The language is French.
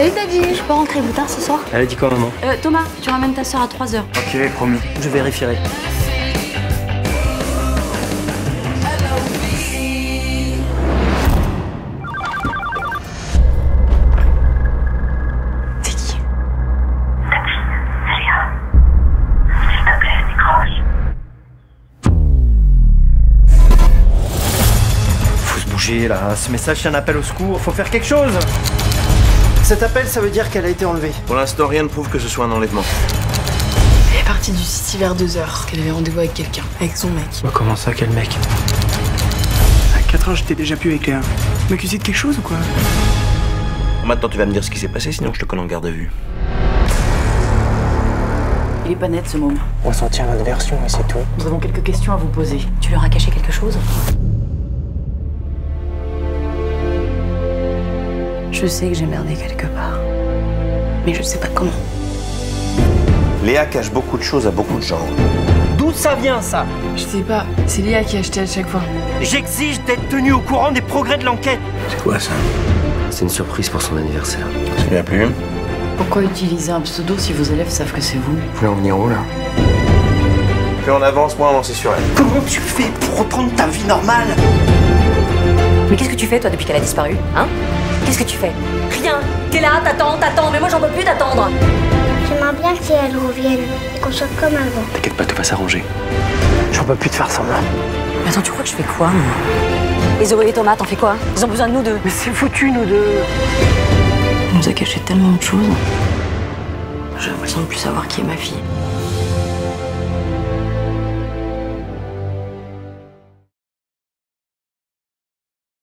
Salut Daddy Je peux rentrer vous tard ce soir Elle a dit quoi, maman? Euh, Thomas, tu ramènes ta soeur à 3h. Ok, promis. Je vérifierai. C'est qui Faut se bouger là. Ce message, c'est un appel au secours. Faut faire quelque chose. Cet appel, ça veut dire qu'elle a été enlevée. Pour l'instant, rien ne prouve que ce soit un enlèvement. Elle est partie du City vers 2h. qu'elle avait rendez-vous avec quelqu'un, avec son mec. Bah, comment ça, quel mec? À 4 ans, j'étais déjà plus avec Léa. M'accuser de quelque chose ou quoi? Maintenant, tu vas me dire ce qui s'est passé, sinon je te colle en garde à vue. Il est pas net ce môme. On s'en tient à notre version et c'est tout. Nous avons quelques questions à vous poser. Tu leur as caché quelque chose? Je sais que j'ai merdé quelque part. Mais je sais pas comment. Léa cache beaucoup de choses à beaucoup de gens. D'où ça vient, ça? Je sais pas, c'est Léa qui achetait à chaque fois. J'exige d'être tenu au courant des progrès de l'enquête. C'est quoi ça? C'est une surprise pour son anniversaire. Ça lui a plu Pourquoi utiliser un pseudo si vos élèves savent que c'est vous? Vous voulez en venir où là? Plus on avance, moins on sur elle. Comment tu fais pour reprendre ta vie normale? Mais qu'est-ce que tu fais toi depuis qu'elle a disparu Hein? Qu'est-ce que tu fais? Rien T'es là, t'attends, t'attends, mais moi j'en peux plus d'attendre J'aimerais bien que elle revienne et qu'on soit comme avant. T'inquiète pas, tout va s'arranger. J'en peux plus de faire semblant. Mais attends, tu crois que je fais quoi moi? Et Zoé et Thomas, t'en fais quoi? Ils ont besoin de nous deux. Mais c'est foutu, nous deux. On nous a caché tellement de choses. J'ai l'impression de plus savoir qui est ma fille.